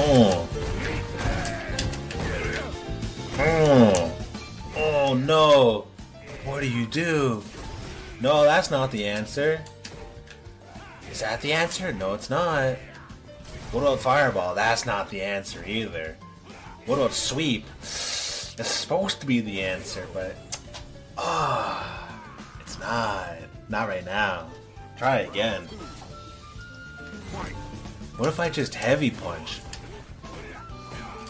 Oh. Oh. Oh no. What do you do? No, that's not the answer. Is that the answer? No, it's not. What about fireball? That's not the answer either. What about sweep? It's supposed to be the answer, but ah, oh, it's not. Not right now. Try again. What if I just heavy punch?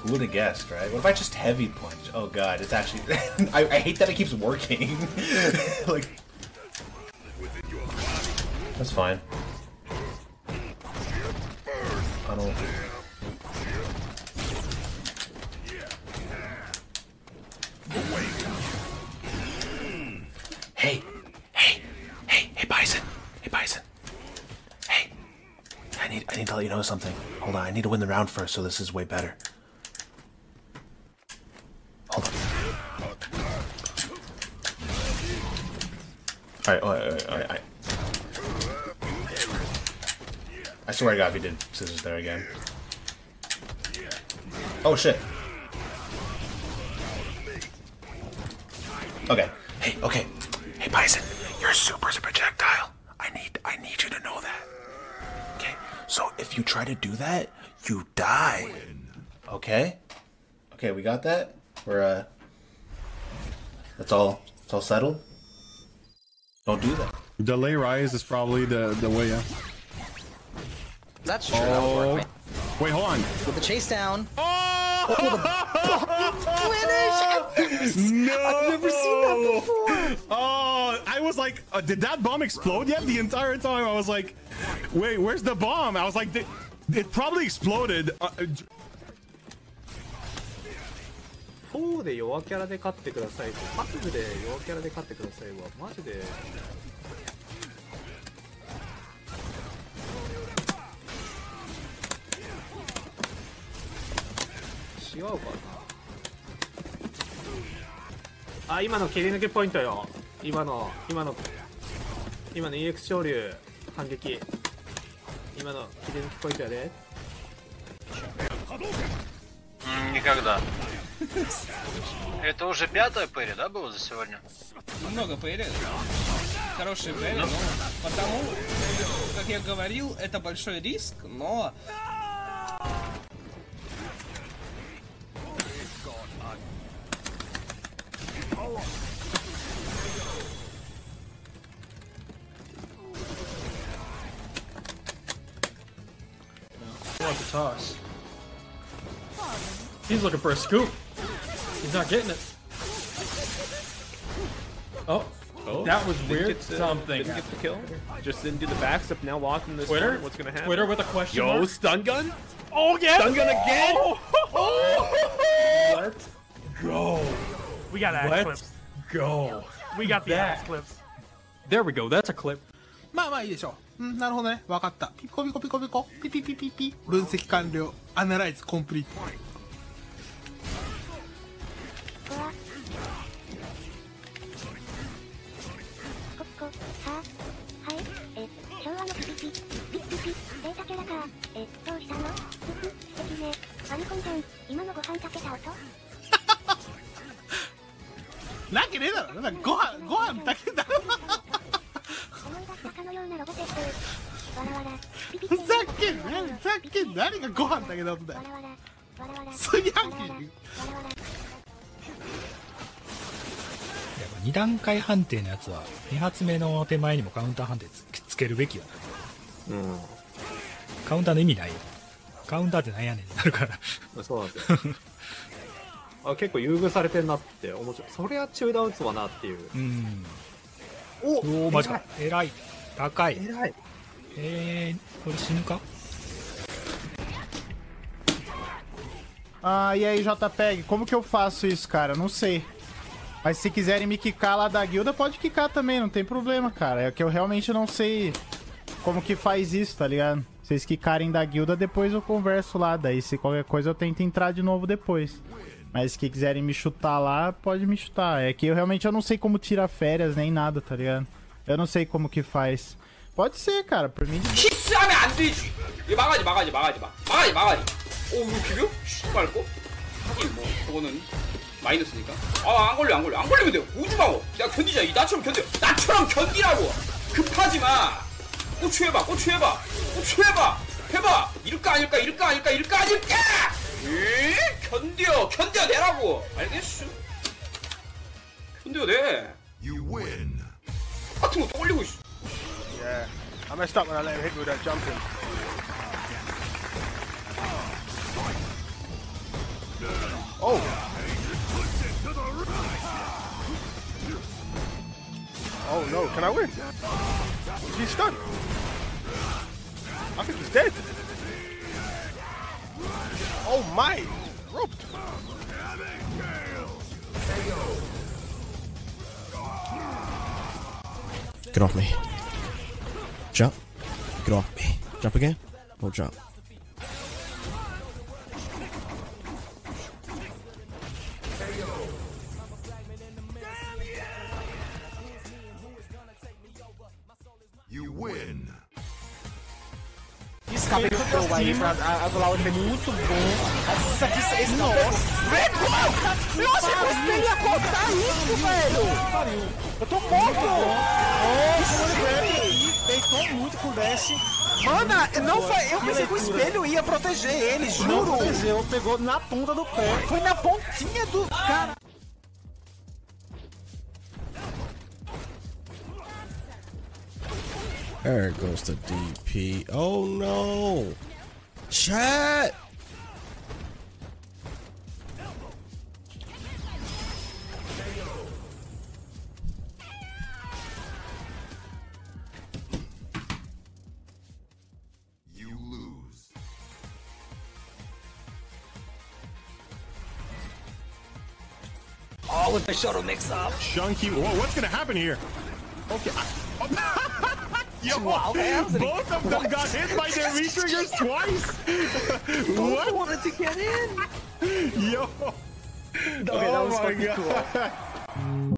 Who would have guessed, right? What if I just heavy punch? Oh god, it's actually... I, I hate that it keeps working. like... That's fine. I don't... Hey! Hey! Hey! Hey, Bison! Hey, Bison! Hey! I need, I need to let you know something. Hold on, I need to win the round first, so this is way better. Alright. I swear to God, if he did scissors there again. Oh shit. Okay. Hey, okay. Hey Bison, your super's a super projectile. I need I need you to know that. Okay? So if you try to do that, you die. Okay? Okay, we got that? We're uh That's all it's all settled? Don't do that. Delay rise is probably the the way, yeah. That's true. Oh. Work, Wait, hold on. With the chase down. Oh! oh finish! no! I've never seen that before. Oh, I was like, uh, did that bomb explode yet? The entire time I was like, wait, where's the bomb? I was like, it probably exploded. Uh, 4で弱キャラで勝ってくださいと、パスで弱キャラで勝ってくださいは、マジで。違うかな。あ今の切り抜けポイントよ。今の今の今の EX 昇竜反撃。今の切り抜きポイントやで。Никогда. Это уже пятая пэри, да, было за сегодня? Много пэри. Хорошие пэри, но потому, как я говорил, это большой риск, но want the toss. He's looking for a scoop. He's not getting it. Oh. Oh, that was weird. Get Something. Didn't get the kill. Just didn't do the backstep. Now walking this. Twitter. Corner. What's gonna happen? Twitter with a question Yo, mark. stun gun. Oh yeah. Stun gun again. Oh. Let's go. We got axe Let's clips. go. We got the That. axe clips. There we go. That's a clip. まあまあいいでしょう。うん、なるほどね。わかった。ピコピコピコピコ。ピピピピピ。分析完了。アナライズコンプリート。はい、え、昭和のピピピ、ピピピ、データキャラか。え、どうしたのふふ、素敵ね。ファミコンじゃん。今のご飯炊けた音なわけねえだろ。なんかご飯、ご飯だけだろ。出したかのようなロボテック。わらわら。ピピふざけんな。ふざけんな。何がご飯だけだ音だよ。わらわら。わらわら。炊飯器わらわら。わらわら。2段階判定のやつは2発目の手前にもカウンター判定つつけるべきよなうん。カウンターの意味ないよカウンターってなんやねんってなるからそうなんですよ。あ結構優遇されてんなって思っちゃう。そりゃ中断打つわなっていう。うんおおおマジか偉い高い偉い。えー、これ死ぬか Ah, e aí, JPEG, como que eu faço isso, cara? Não sei. Mas se quiserem me quicar lá da guilda, pode quicar também, não tem problema, cara. É que eu realmente não sei como que faz isso, tá ligado? Se vocês quicarem da guilda, depois eu converso lá. Daí, se qualquer coisa, eu tento entrar de novo depois. Mas se quiserem me chutar lá, pode me chutar. É que eu realmente eu não sei como tirar férias nem nada, tá ligado? Eu não sei como que faz. Pode ser, cara, por mim. 키스하면 안 되지. 이거 막아야지, 막아야지, 막아야지, 막. 막아야지, 막아야지. 오 이거 비벼? 씨발 거? 하긴 뭐 그거는 마이너스니까. 아 안 걸려 안 걸려. 안 걸리면 돼요. 우주방어. 야 견디자 이 나처럼 견뎌. 나처럼 견디라고. 급하지 마. 고추 해봐 고추 해봐. 고추 해봐. 해봐. 이럴까 아닐까 이럴까 아닐까 이럴까 아닐까! 에 견뎌 견뎌내라고. 알겠슈 견뎌내. You win 같은 거 또 올리고 있어 Yeah. I messed up when I let him hit me with that jumping. Oh! Oh no, can I win? He's stunned. I think he's dead. Oh my! Roped. Get off me. Jump. Get off me. Jump again. No jump. Cabelo do jogo aí pra anular o efeito. Muito bom. Essa aqui, esse não. Velho, eu achei que o espelho ia cortar isso, velho. Eu tô morto. Nossa, deitou muito com o Dash. Mana, não foi. Eu pensei que o espelho ia proteger ele, juro. Não protegeu, pegou na ponta do pé. Foi na pontinha do cara. There goes the DP. Oh no! Chat! You lose. Oh, with the shuttle mix up. Chunky. Whoa, what's gonna happen here? Okay. Oh, Yo, Wow, both of them got hit by their retriggers twice. what? wanted to get in. Yo. Okay, that oh was my fucking god. cool.